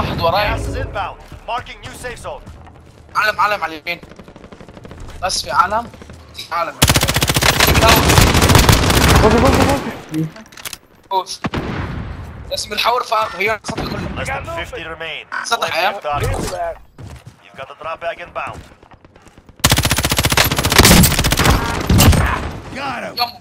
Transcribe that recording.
واحد وراي علم علم على اليمين. بس في علم علم بوزي بوزي بوزي بوز لازم الحور فاهم هي سطح كله. سطح يا You've got the drop bag inbound. Got him.